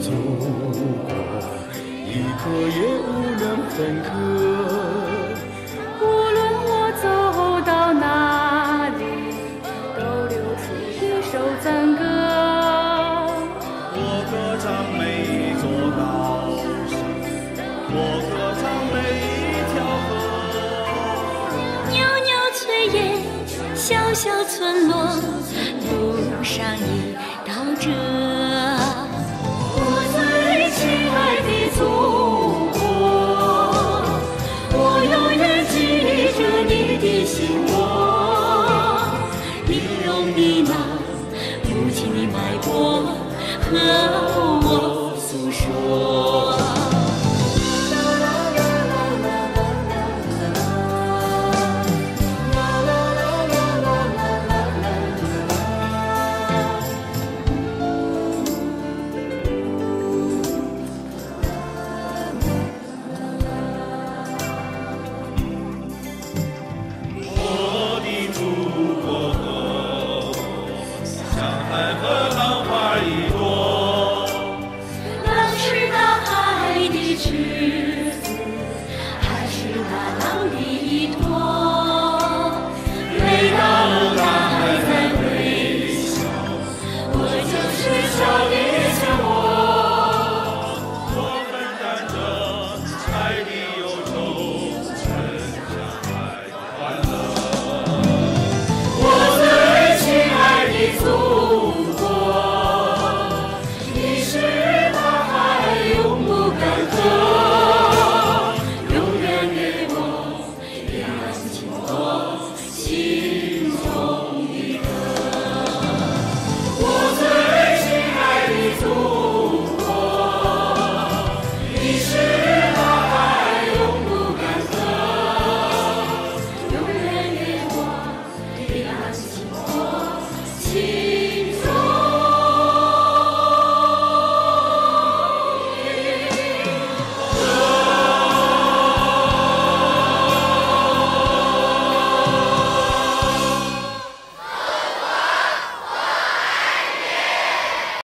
祖国，一刻也不能分割。无论我走到哪里，都流出一首赞歌。我歌唱每一座高山，我歌唱每一条河。袅袅炊烟，小小村落，路上一道辙。脉搏和。一起走